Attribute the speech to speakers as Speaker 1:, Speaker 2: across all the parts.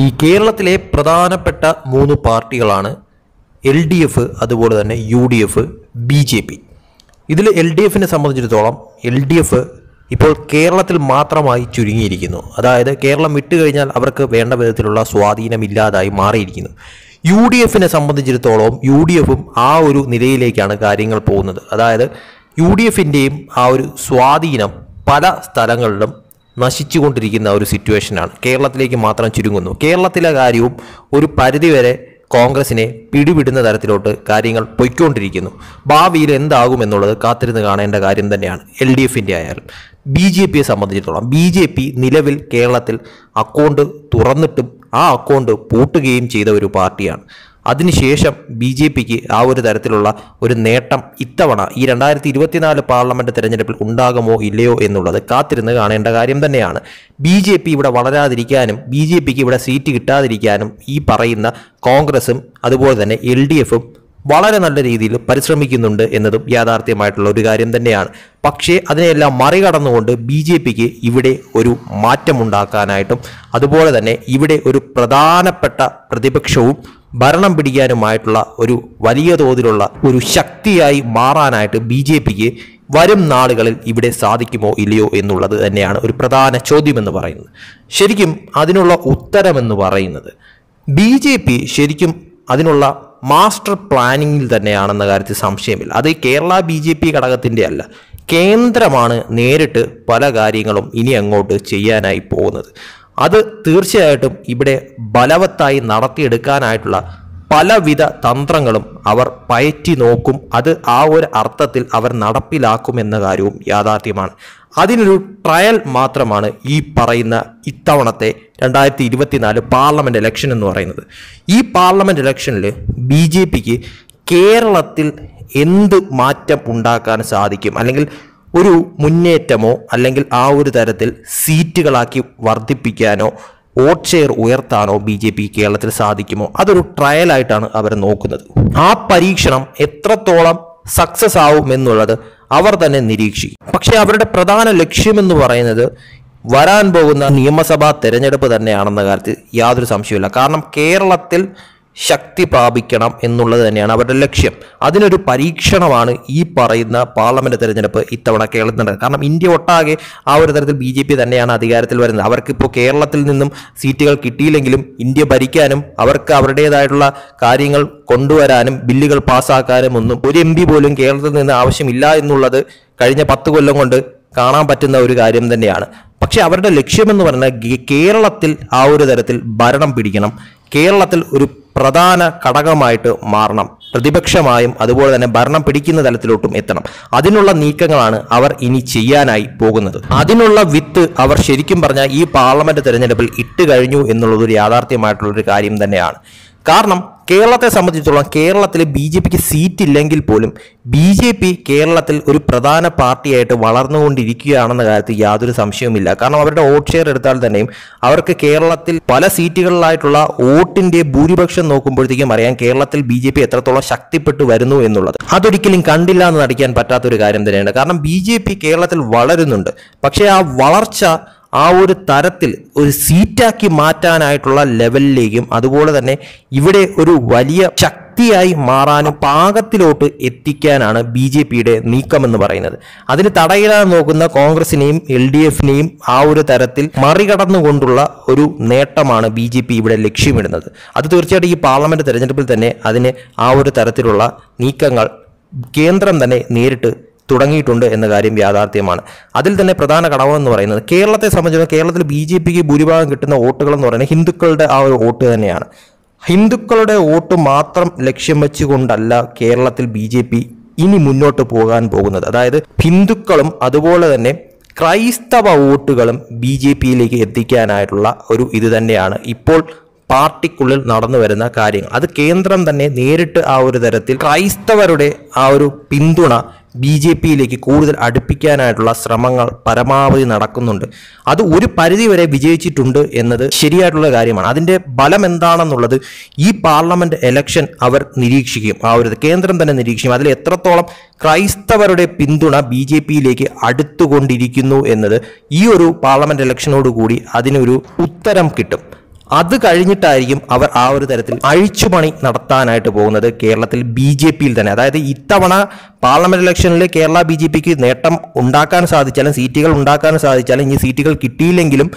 Speaker 1: ഈ കേരളത്തിലെ പ്രധാനപ്പെട്ട മൂന്ന് പാർട്ടികളാണ് എൽ ഡി എഫ് അതുപോലെ തന്നെ U D F B J P. ഇതിൽ എൽ ഡി എഫിനെ സംബന്ധിച്ചിടത്തോളം എൽ ഡി എഫ് ഇപ്പോൾ കേരളത്തിൽ മാത്രമായി ചുരുങ്ങിയിരിക്കുന്നു. അതായത് കേരളം വിട്ടു കഴിഞ്ഞാൽ അവർക്ക് വേണ്ട വിധത്തിലുള്ള സ്വാധീനമില്ലാതായി മാറിയിരിക്കുന്നു. യു ഡി എഫിനെ സംബന്ധിച്ചിടത്തോളം യു ഡി എഫും ആ ഒരു നിലയിലേക്കാണ് കാര്യങ്ങൾ പോകുന്നത്. അതായത് യു ഡി എഫിന്റെയും ആ ഒരു സ്വാധീനം പല സ്ഥലങ്ങളിലും നശിച്ചുകൊണ്ടിരിക്കുന്ന ഒരു സിറ്റുവേഷനാണ്. കേരളത്തിലേക്ക് മാത്രം ചുരുങ്ങുന്നു. കേരളത്തിലെ കാര്യവും ഒരു പരിധിവരെ കോൺഗ്രസിനെ പിടിവിടുന്ന തരത്തിലോട്ട് കാര്യങ്ങൾ പൊയ്ക്കൊണ്ടിരിക്കുന്നു. ഭാവിയിൽ എന്താകുമെന്നുള്ളത് കാത്തിരുന്ന് കാണേണ്ട കാര്യം തന്നെയാണ് എൽ ഡി എഫിന്റെ ആയാലും. ബി ജെ പിയെ സംബന്ധിച്ചിടത്തോളം ബി ജെ പി നിലവിൽ കേരളത്തിൽ അക്കൗണ്ട് തുറന്നിട്ടും ആ അക്കൗണ്ട് പൂട്ടുകയും ചെയ്ത ഒരു പാർട്ടിയാണ്. അതിനുശേഷം ബി ജെ പിക്ക് ആ ഒരു തരത്തിലുള്ള ഒരു നേട്ടം ഇത്തവണ ഈ രണ്ടായിരത്തി ഇരുപത്തിനാല് പാർലമെന്റ് തെരഞ്ഞെടുപ്പിൽ ഉണ്ടാകുമോ ഇല്ലയോ എന്നുള്ളത് കാത്തിരുന്ന് കാണേണ്ട കാര്യം തന്നെയാണ്. ബി ജെ പി ഇവിടെ വളരാതിരിക്കാനും ബി ജെ പിക്ക് ഇവിടെ സീറ്റ് കിട്ടാതിരിക്കാനും ഈ പറയുന്ന കോൺഗ്രസും അതുപോലെ തന്നെ എൽ ഡി എഫും വളരെ നല്ല രീതിയിൽ പരിശ്രമിക്കുന്നുണ്ട് എന്നതും യാഥാർത്ഥ്യമായിട്ടുള്ള ഒരു കാര്യം തന്നെയാണ്. പക്ഷേ അതിനെയെല്ലാം മറികടന്നുകൊണ്ട് ബി ജെ പിക്ക് ഇവിടെ ഒരു മാറ്റമുണ്ടാക്കാനായിട്ടും അതുപോലെ തന്നെ ഇവിടെ ഒരു പ്രധാനപ്പെട്ട പ്രതിപക്ഷവും ഭരണം പിടിക്കാനുമായിട്ടുള്ള ഒരു വലിയ തോതിലുള്ള ഒരു ശക്തിയായി മാറാനായിട്ട് ബി ജെ പിക്ക് വരും നാളുകളിൽ ഇവിടെ സാധിക്കുമോ ഇല്ലയോ എന്നുള്ളത് തന്നെയാണ് ഒരു പ്രധാന ചോദ്യമെന്ന് പറയുന്നത്. ശരിക്കും അതിനുള്ള ഉത്തരമെന്ന് പറയുന്നത് ബി ജെ പി ശരിക്കും അതിനുള്ള മാസ്റ്റർ പ്ലാനിങ്ങിൽ തന്നെയാണെന്ന കാര്യത്തിൽ സംശയമില്ല. അത് കേരള ബി ജെ പി ഘടകത്തിന്റെ അല്ല. കേന്ദ്രമാണ് നേരിട്ട് പല കാര്യങ്ങളും ഇനി അങ്ങോട്ട് ചെയ്യാനായി പോകുന്നത്. അത് തീർച്ചയായിട്ടും ഇവിടെ ബലവത്തായി നടത്തിയെടുക്കാനായിട്ടുള്ള പലവിധ തന്ത്രങ്ങളും അവർ പയറ്റി നോക്കും. അത് ആ ഒരു അർത്ഥത്തിൽ അവർ നടപ്പിലാക്കുമെന്ന കാര്യവും യാഥാർത്ഥ്യമാണ്. അതിനൊരു ട്രയൽ മാത്രമാണ് ഈ പറയുന്ന ഇത്തവണത്തെ രണ്ടായിരത്തി ഇരുപത്തിനാല് പാർലമെന്റ് ഇലക്ഷൻ എന്ന് പറയുന്നത്. ഈ പാർലമെന്റ് ഇലക്ഷനിൽ ബി ജെ പിക്ക് കേരളത്തിൽ എന്ത് മാറ്റം ഉണ്ടാക്കാൻ സാധിക്കും? അല്ലെങ്കിൽ ഒരു മുന്നേറ്റമോ അല്ലെങ്കിൽ ആ ഒരു തരത്തിൽ സീറ്റുകളാക്കി വർദ്ധിപ്പിക്കാനോ വോട്ട് ഷെയർ ഉയർത്താനോ ബി ജെ പി കേരളത്തിൽ സാധിക്കുമോ അതൊരു ട്രയലായിട്ടാണ് അവർ നോക്കുന്നത്. ആ പരീക്ഷണം എത്രത്തോളം സക്സസ് ആവും എന്നുള്ളത് അവർ തന്നെ നിരീക്ഷിക്കും. പക്ഷേ അവരുടെ പ്രധാന ലക്ഷ്യമെന്ന് പറയുന്നത് വരാൻ പോകുന്ന നിയമസഭാ തെരഞ്ഞെടുപ്പ് തന്നെയാണെന്ന കാര്യത്തിൽ യാതൊരു സംശയമില്ല കാരണം കേരളത്തിൽ ശക്തി പ്രാപിക്കണം എന്നുള്ളത് തന്നെയാണ് അവരുടെ ലക്ഷ്യം. അതിനൊരു പരീക്ഷണമാണ് ഈ പറയുന്ന പാർലമെന്റ് തെരഞ്ഞെടുപ്പ് ഇത്തവണ കേരളത്തിൽ നടക്കുന്നത് കാരണം ഇന്ത്യ ഒട്ടാകെ ആ ഒരു തരത്തിൽ ബി ജെ പി തന്നെയാണ് അധികാരത്തിൽ വരുന്നത്. അവർക്കിപ്പോൾ കേരളത്തിൽ നിന്നും സീറ്റുകൾ കിട്ടിയില്ലെങ്കിലും ഇന്ത്യ ഭരിക്കാനും അവർക്ക് അവരുടേതായിട്ടുള്ള കാര്യങ്ങൾ കൊണ്ടുവരാനും ബില്ലുകൾ പാസ്സാക്കാനും ഒന്നും ഒരു എം പോലും കേരളത്തിൽ നിന്ന് ആവശ്യമില്ല എന്നുള്ളത് കഴിഞ്ഞ പത്ത് കൊല്ലം കൊണ്ട് കാണാൻ പറ്റുന്ന ഒരു കാര്യം തന്നെയാണ്. പക്ഷെ അവരുടെ ലക്ഷ്യമെന്ന് പറഞ്ഞാൽ കേരളത്തിൽ ആ ഒരു തരത്തിൽ ഭരണം പിടിക്കണം. കേരളത്തിൽ ഒരു പ്രധാന ഘടകമായിട്ട് മാറണം. പ്രതിപക്ഷമായും അതുപോലെ തന്നെ ഭരണം പിടിക്കുന്ന തലത്തിലോട്ടും എത്തണം. അതിനുള്ള നീക്കങ്ങളാണ് അവർ ഇനി ചെയ്യാനായി പോകുന്നത്. അതിനുള്ള വിത്ത് അവർ ശരിക്കും പറഞ്ഞാൽ ഈ പാർലമെന്റ് തെരഞ്ഞെടുപ്പിൽ ഇട്ട് കഴിഞ്ഞു എന്നുള്ളത് ഒരു യാഥാർത്ഥ്യമായിട്ടുള്ള ഒരു കാര്യം തന്നെയാണ്. കാരണം കേരളത്തെ സംബന്ധിച്ചിടത്തോളം കേരളത്തിൽ ബി ജെ പിക്ക് സീറ്റ് ഇല്ലെങ്കിൽ പോലും ബി ജെ പി കേരളത്തിൽ ഒരു പ്രധാന പാർട്ടിയായിട്ട് വളർന്നുകൊണ്ടിരിക്കുകയാണെന്ന കാര്യത്തിൽ യാതൊരു സംശയവുമില്ല. കാരണം അവരുടെ വോട്ട് ഷെയർ എടുത്താൽ തന്നെയും അവർക്ക് കേരളത്തിൽ പല സീറ്റുകളിലായിട്ടുള്ള വോട്ടിന്റെ ഭൂരിപക്ഷം നോക്കുമ്പോഴത്തേക്കും അറിയാം കേരളത്തിൽ ബി ജെ പി എത്രത്തോളം ശക്തിപ്പെട്ടു വരുന്നു എന്നുള്ളത്. അതൊരിക്കലും കണ്ടില്ല എന്ന് നടിക്കാൻ പറ്റാത്തൊരു കാര്യം തന്നെയാണ്. കാരണം ബി ജെ പി കേരളത്തിൽ വളരുന്നുണ്ട്. പക്ഷേ ആ വളർച്ച ആ ഒരു തരത്തിൽ ഒരു സീറ്റാക്കി മാറ്റാനായിട്ടുള്ള ലെവലിലേക്കും അതുപോലെ തന്നെ ഇവിടെ ഒരു വലിയ ശക്തിയായി മാറാനും പാകത്തിലോട്ട് എത്തിക്കാനാണ് ബി ജെ പിയുടെ നീക്കമെന്ന് പറയുന്നത്. അതിന് തടയിടാൻ നോക്കുന്ന കോൺഗ്രസിനെയും എൽ ഡി എഫിനെയും ആ ഒരു തരത്തിൽ മറികടന്നുകൊണ്ടുള്ള ഒരു നേട്ടമാണ് ബി ജെ പി ഇവിടെ ലക്ഷ്യമിടുന്നത്. അത് തീർച്ചയായിട്ടും ഈ പാർലമെന്റ് തെരഞ്ഞെടുപ്പിൽ തന്നെ അതിന് ആ ഒരു തരത്തിലുള്ള നീക്കങ്ങൾ കേന്ദ്രം തന്നെ നേരിട്ട് തുടങ്ങിയിട്ടുണ്ട് എന്ന കാര്യം യാഥാർത്ഥ്യമാണ്. അതിൽ തന്നെ പ്രധാന ഘടകം എന്ന് പറയുന്നത് കേരളത്തെ സംബന്ധിച്ചിടത്തോളം കേരളത്തിൽ ബി ജെ പിക്ക് ഭൂരിഭാഗം കിട്ടുന്ന വോട്ടുകൾ എന്ന് പറയുന്നത് ഹിന്ദുക്കളുടെ ആ ഒരു വോട്ട് തന്നെയാണ്. ഹിന്ദുക്കളുടെ വോട്ട് മാത്രം ലക്ഷ്യം വെച്ചുകൊണ്ടല്ല കേരളത്തിൽ ബി ജെ പി ഇനി മുന്നോട്ട് പോകാൻ പോകുന്നത്. അതായത് ഹിന്ദുക്കളും അതുപോലെ തന്നെ ക്രൈസ്തവ വോട്ടുകളും ബി ജെ പിയിലേക്ക് എത്തിക്കാനായിട്ടുള്ള ഒരു ഇത് തന്നെയാണ് ഇപ്പോൾ പാർട്ടിക്കുള്ളിൽ നടന്നു വരുന്ന കാര്യങ്ങൾ. അത് കേന്ദ്രം തന്നെ നേരിട്ട് ആ ഒരു തരത്തിൽ ക്രൈസ്തവരുടെ ആ ഒരു പിന്തുണ ബി ജെ പിയിലേക്ക് കൂടുതൽ അടുപ്പിക്കാനായിട്ടുള്ള ശ്രമങ്ങൾ പരമാവധി നടക്കുന്നുണ്ട്. അത് ഒരു പരിധിവരെ വിജയിച്ചിട്ടുണ്ട് എന്നത് ശരിയായിട്ടുള്ള കാര്യമാണ്. അതിന്റെ ബലം എന്താണെന്നുള്ളത് ഈ പാർലമെന്റ് എലക്ഷൻ അവർ നിരീക്ഷിക്കും. ആ ഒരു കേന്ദ്രം തന്നെ നിരീക്ഷിക്കും. അതിൽ എത്രത്തോളം ക്രൈസ്തവരുടെ പിന്തുണ ബി ജെ പിയിലേക്ക് അടുത്തുകൊണ്ടിരിക്കുന്നു എന്നത് ഈ ഒരു പാർലമെന്റ് ഇലക്ഷനോട് കൂടി അതിനൊരു ഉത്തരം കിട്ടും. അത് കഴിഞ്ഞിട്ടായിരിക്കും അവർ ആ ഒരു തരത്തിൽ അഴിച്ചുപണി നടത്താനായിട്ട് പോകുന്നത് കേരളത്തിൽ ബി ജെ പിയിൽ തന്നെ. അതായത് ഇത്തവണ പാർലമെന്റ് ഇലക്ഷനിൽ കേരള ബി ജെ പിക്ക് നേട്ടം ഉണ്ടാക്കാൻ സാധിച്ചാലും സീറ്റുകൾ ഉണ്ടാക്കാൻ സാധിച്ചാലും ഇനി സീറ്റുകൾ കിട്ടിയില്ലെങ്കിലും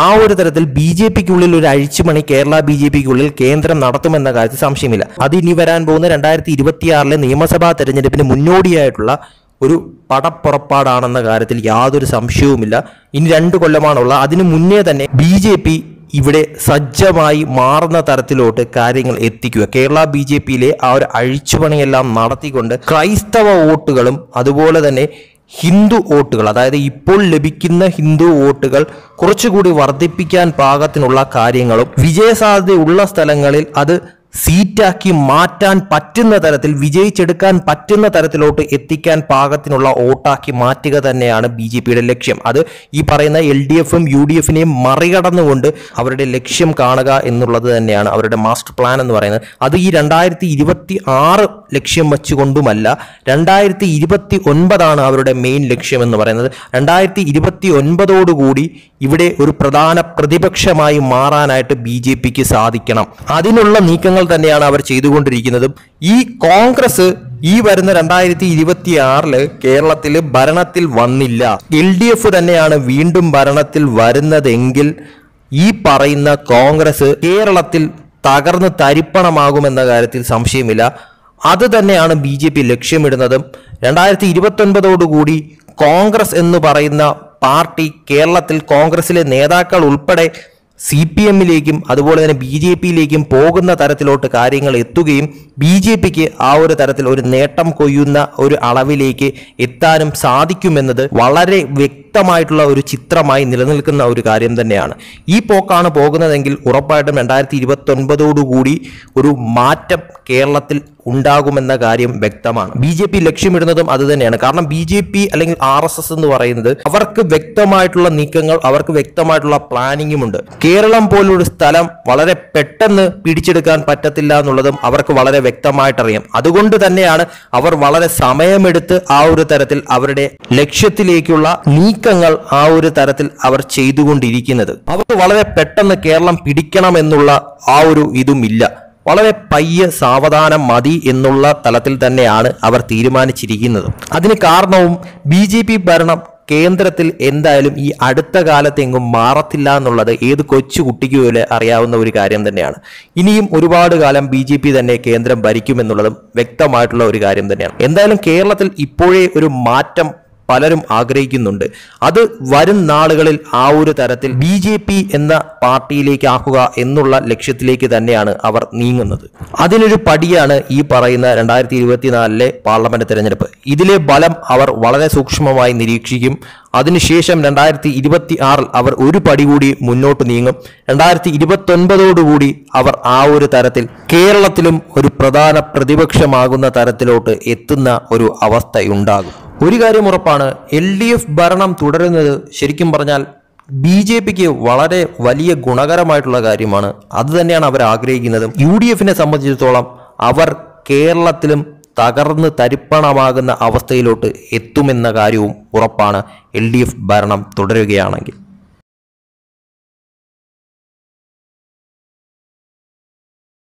Speaker 1: ആ ഒരു തരത്തിൽ ബി ജെ പിക്കുള്ളിൽ ഒരു അഴിച്ചുപണി കേരള ബി ജെ പിക്കുള്ളിൽ കേന്ദ്രം നടത്തുമെന്ന കാര്യത്തിൽ സംശയമില്ല. അത് ഇനി വരാൻ പോകുന്ന രണ്ടായിരത്തി ഇരുപത്തിയാറിലെ നിയമസഭാ തെരഞ്ഞെടുപ്പിന് മുന്നോടിയായിട്ടുള്ള ഒരു പടപ്പുറപ്പാടാണെന്ന കാര്യത്തിൽ യാതൊരു സംശയവുമില്ല. ഇനി രണ്ട് കൊല്ലമാണുള്ള അതിനു മുന്നേ തന്നെ ബി ജെ പി ഇവിടെ സജ്ജമായി മാറുന്ന തരത്തിലോട്ട് കാര്യങ്ങൾ എത്തിക്കുക. കേരള ബി ജെ പിയിലെ ആ ഒരു അഴിച്ചുപണിയെല്ലാം നടത്തിക്കൊണ്ട് ക്രൈസ്തവ വോട്ടുകളും അതുപോലെ തന്നെ ഹിന്ദു വോട്ടുകൾ അതായത് ഇപ്പോൾ ലഭിക്കുന്ന ഹിന്ദു വോട്ടുകൾ കുറച്ചുകൂടി വർദ്ധിപ്പിക്കാൻ പാകത്തിനുള്ള കാര്യങ്ങളും വിജയസാധ്യതയുള്ള സ്ഥലങ്ങളിൽ അത് സീറ്റാക്കി മാറ്റാൻ പറ്റുന്ന തരത്തിൽ വിജയിച്ചെടുക്കാൻ പറ്റുന്ന തരത്തിലോട്ട് എത്തിക്കാൻ പാകത്തിനുള്ള വോട്ടാക്കി മാറ്റുക തന്നെയാണ് ബി ജെ പിയുടെ ലക്ഷ്യം. അത് ഈ പറയുന്ന എൽ ഡി എഫും യു ഡി എഫിനെയും മറികടന്നുകൊണ്ട് അവരുടെ ലക്ഷ്യം കാണുക എന്നുള്ളത് തന്നെയാണ് അവരുടെ മാസ്റ്റർ പ്ലാൻ എന്ന് പറയുന്നത്. അത് ഈ രണ്ടായിരത്തി ഇരുപത്തി ആറ് ലക്ഷ്യം വെച്ചുകൊണ്ടുമല്ല രണ്ടായിരത്തി ഇരുപത്തി ഒൻപതാണ് അവരുടെ മെയിൻ ലക്ഷ്യം എന്ന് പറയുന്നത്. രണ്ടായിരത്തി ഇരുപത്തി ഒൻപതോടുകൂടി ഇവിടെ ഒരു പ്രധാന പ്രതിപക്ഷമായി മാറാനായിട്ട് ബി ജെ പിക്ക് സാധിക്കണം. അതിനുള്ള നീക്കങ്ങൾ തന്നെയാണ് അവർ ചെയ്തുകൊണ്ടിരിക്കുന്നതും. ഈ കോൺഗ്രസ് ഈ വരുന്ന രണ്ടായിരത്തി ഇരുപത്തി ആറിൽ കേരളത്തിൽ ഭരണത്തിൽ വന്നില്ല. എൽ ഡി എഫ് തന്നെയാണ് വീണ്ടും ഭരണത്തിൽ വരുന്നതെങ്കിൽ ഈ പറയുന്ന കോൺഗ്രസ് കേരളത്തിൽ തകർന്ന് തരിപ്പണമാകുമെന്ന കാര്യത്തിൽ സംശയമില്ല. അത് തന്നെയാണ് ബി ജെ പി ലക്ഷ്യമിടുന്നതും. രണ്ടായിരത്തി ഇരുപത്തൊൻപതോടുകൂടി കോൺഗ്രസ് എന്ന് പറയുന്ന പാർട്ടി കേരളത്തിൽ കോൺഗ്രസിലെ നേതാക്കൾ ഉൾപ്പെടെ സി പി എമ്മിലേക്കും അതുപോലെ തന്നെ ബി ജെ പിയിലേക്കും പോകുന്ന തരത്തിലോട്ട് കാര്യങ്ങൾ എത്തുകയും ബി ജെ പിക്ക് ആ ഒരു തരത്തിൽ ഒരു നേട്ടം കൊയ്യുന്ന ഒരു അളവിലേക്ക് എത്താനും സാധിക്കുമെന്നത് വളരെ വ്യക്തമായിട്ടുള്ള ഒരു ചിത്രമായി നിലനിൽക്കുന്ന ഒരു കാര്യം തന്നെയാണ്. ഈ പോക്കാണ് പോകുന്നതെങ്കിൽ ഉറപ്പായിട്ടും രണ്ടായിരത്തി ഇരുപത്തൊൻപതോടുകൂടി ഒരു മാറ്റം കേരളത്തിൽ ഉണ്ടാകുമെന്ന കാര്യം വ്യക്തമാണ്. ബി ജെ പി ലക്ഷ്യമിടുന്നതും അത് തന്നെയാണ്. കാരണം ബി ജെ പി അല്ലെങ്കിൽ ആർ എസ് എസ് എന്ന് പറയുന്നത് അവർക്ക് വ്യക്തമായിട്ടുള്ള നീക്കങ്ങൾ അവർക്ക് വ്യക്തമായിട്ടുള്ള പ്ലാനിങ്ങും ഉണ്ട് കേരളം പോലൊരു സ്ഥലം വളരെ പെട്ടെന്ന് പിടിച്ചെടുക്കാൻ പറ്റത്തില്ല എന്നുള്ളതും അവർക്ക് വളരെ വ്യക്തമായിട്ടറിയാം. അതുകൊണ്ട് തന്നെയാണ് അവർ വളരെ സമയമെടുത്ത് ആ ഒരു തരത്തിൽ അവരുടെ ലക്ഷ്യത്തിലേക്കുള്ള നീക്കങ്ങൾ ആ ഒരു തരത്തിൽ അവർ ചെയ്തുകൊണ്ടിരിക്കുന്നത്. അവർക്ക് വളരെ പെട്ടെന്ന് കേരളം പിടിക്കണം എന്നുള്ള ആ ഒരു ഇതുമില്ല. വളരെ പയ്യെ സാവധാനം മതി എന്നുള്ള തലത്തിൽ തന്നെയാണ് അവർ തീരുമാനിച്ചിരിക്കുന്നത്. അതിന് കാരണവും ബി ജെ പി ഭരണം കേന്ദ്രത്തിൽ എന്തായാലും ഈ അടുത്ത കാലത്തെങ്ങും മാറത്തില്ല എന്നുള്ളത് ഏത് കൊച്ചു കുട്ടിക്ക് പോലെ അറിയാവുന്ന ഒരു കാര്യം തന്നെയാണ്. ഇനിയും ഒരുപാട് കാലം ബി ജെ പി തന്നെ കേന്ദ്രം ഭരിക്കുമെന്നുള്ളതും വ്യക്തമായിട്ടുള്ള ഒരു കാര്യം തന്നെയാണ്. എന്തായാലും കേരളത്തിൽ ഇപ്പോഴേ ഒരു മാറ്റം പലരും ആഗ്രഹിക്കുന്നുണ്ട്. അത് വരും നാളുകളിൽ ആ ഒരു തരത്തിൽ ബി ജെ പി എന്ന പാർട്ടിയിലേക്ക് ആക്കുക എന്നുള്ള ലക്ഷ്യത്തിലേക്ക് തന്നെയാണ് അവർ നീങ്ങുന്നത്. അതിനൊരു പടിയാണ് ഈ പറയുന്ന രണ്ടായിരത്തി ഇരുപത്തിനാലിലെ പാർലമെന്റ് തെരഞ്ഞെടുപ്പ്. ഇതിലെ ബലം അവർ വളരെ സൂക്ഷ്മമായി നിരീക്ഷിക്കും. അതിനുശേഷം രണ്ടായിരത്തി ഇരുപത്തി ആറിൽ അവർ ഒരു പടി കൂടി മുന്നോട്ട് നീങ്ങും. രണ്ടായിരത്തി ഇരുപത്തൊൻപതോടുകൂടി അവർ ആ ഒരു തരത്തിൽ കേരളത്തിലും ഒരു പ്രധാന പ്രതിപക്ഷമാകുന്ന തരത്തിലോട്ട് എത്തുന്ന ഒരു അവസ്ഥയുണ്ടാകും. ഒരു കാര്യം ഉറപ്പാണ് എൽ ഡി എഫ് ഭരണം തുടരുന്നത് ശരിക്കും പറഞ്ഞാൽ ബി ജെ പിക്ക് വളരെ വലിയ ഗുണകരമായിട്ടുള്ള കാര്യമാണ്. അത് തന്നെയാണ് അവർ ആഗ്രഹിക്കുന്നത്. യു ഡി എഫിനെ സംബന്ധിച്ചിടത്തോളം അവർ കേരളത്തിലും തകർന്ന് തരിപ്പണമാകുന്ന അവസ്ഥയിലോട്ട് എത്തുമെന്ന കാര്യവും ഉറപ്പാണ്. എൽ ഡി എഫ് ഭരണം തുടരുകയാണെങ്കിൽ.